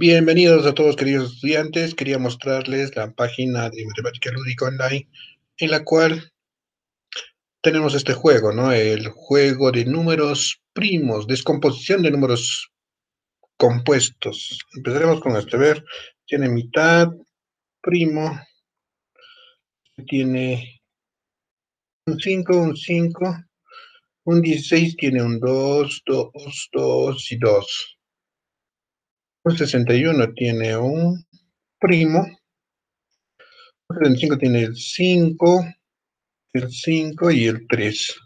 Bienvenidos a todos queridos estudiantes. Quería mostrarles la página de Matemática Lúdica Online en la cual tenemos este juego, ¿no? El juego de números primos, descomposición de números compuestos. Empezaremos con este. Ver, tiene mitad, primo, tiene un 5, un 5, un 16 tiene un 2, 2, 2 y 2. Un 61 tiene un primo. Un 75 tiene el 5, el 5 y el 3.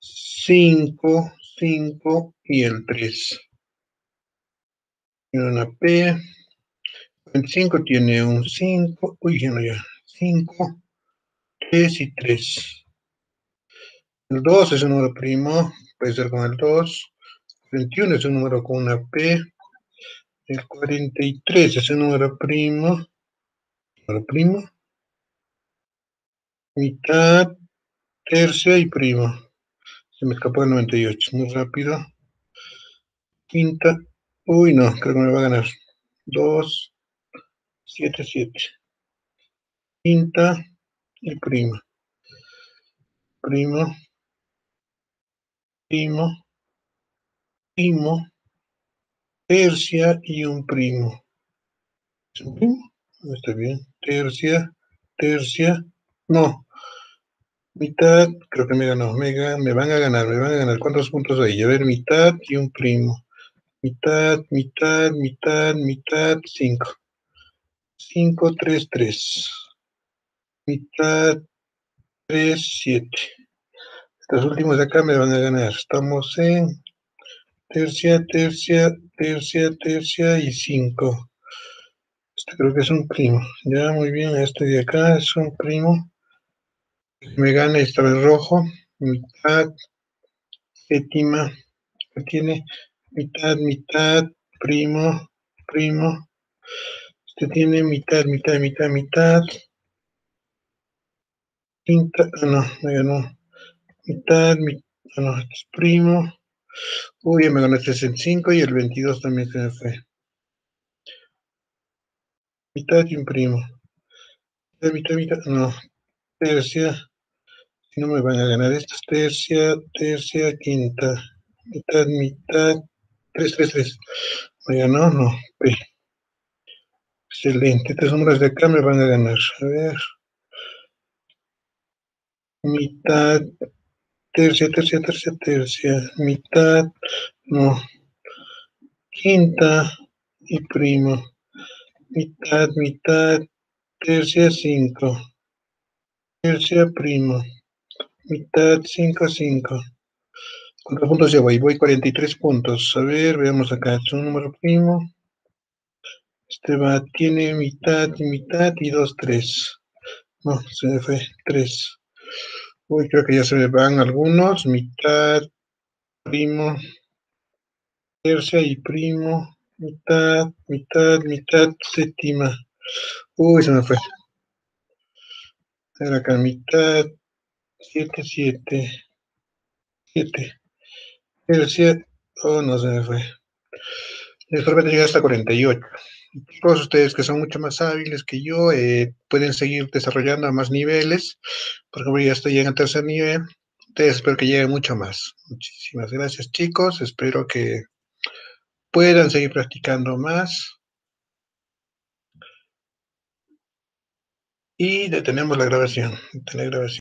5, 5 y el 3. Tiene una P. El 5 tiene un 5. Uy, ya no ya. 5, 3 y 3. El 2 es un número primo. Puede ser con el 2. 21 es un número con una P. El 43 es un número primo. Número primo. Mitad, tercia y primo. Se me escapó el 98. Muy rápido. Quinta. Uy, no, creo que me va a ganar. 2, 7, 7. Quinta y primo. Primo. Primo. Primo tercia y un primo. ¿Es un primo? Está bien. Tercia, tercia, no. Mitad, creo que me ganó. Me, me van a ganar, me van a ganar. ¿Cuántos puntos hay? A ver, mitad y un primo. Mitad, mitad, mitad, mitad, cinco. Cinco, tres, tres. Mitad, tres, siete. Estos últimos de acá me van a ganar. Estamos en tercia, tercia, tercia, tercia y 5. Este creo que es un primo. Ya, muy bien, este de acá es un primo. Me gana esta vez rojo. Mitad, séptima. Tiene mitad, mitad, primo, primo. Este tiene mitad, mitad, mitad, mitad. Quinta, ah, no, me ganó. Mitad, mitad, ah, no, este es primo Uy, me gané 65 y el 22 también se me fue. Mitad y un primo. Mitad, mitad, mitad. No. Tercia. Si no me van a ganar estas. Tercia, tercia, quinta. Mitad, mitad. 3, 3, 3. ¿Me ganó? No. P. Excelente. Estas números de acá me van a ganar. A ver. Mitad, tercia, tercia, tercia, tercia, mitad, no, quinta y primo, mitad, mitad, tercia, cinco, tercia, primo, mitad, cinco, cinco. ¿Cuántos puntos llevo ahí? Voy 43 puntos. A ver, veamos acá. Es un número primo. Este va, tiene mitad mitad y dos, tres. No, se me fue. Tres. Uy, creo que ya se me van algunos. Mitad, primo, tercia y primo. Mitad, mitad, mitad, séptima. Uy, se me fue. Era acá, mitad, siete, siete. Siete. Tercia, oh, no se me fue. De repente llega hasta 48 todos ustedes que son mucho más hábiles que yo eh, pueden seguir desarrollando a más niveles. Por ejemplo, ya estoy en el tercer nivel. Ustedes espero que lleguen mucho más. Muchísimas gracias, chicos. Espero que puedan seguir practicando más. Y detenemos la grabación. Detener grabación.